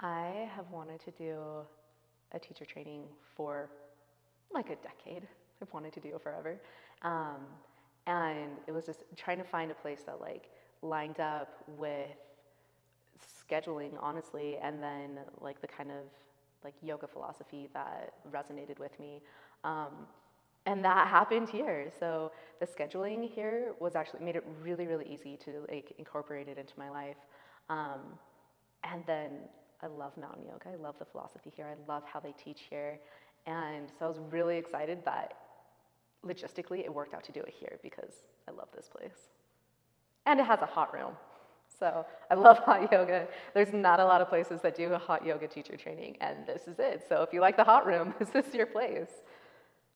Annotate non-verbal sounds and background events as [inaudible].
I have wanted to do a teacher training for like a decade. I've wanted to do it forever. Um, and it was just trying to find a place that like lined up with scheduling honestly and then like the kind of like yoga philosophy that resonated with me um, and that happened here so the scheduling here was actually made it really really easy to like incorporate it into my life um, and then i love mountain yoga i love the philosophy here i love how they teach here and so i was really excited that logistically it worked out to do it here because i love this place and it has a hot room so I love [laughs] hot yoga. There's not a lot of places that do a hot yoga teacher training, and this is it. So if you like the hot room, [laughs] this is your place.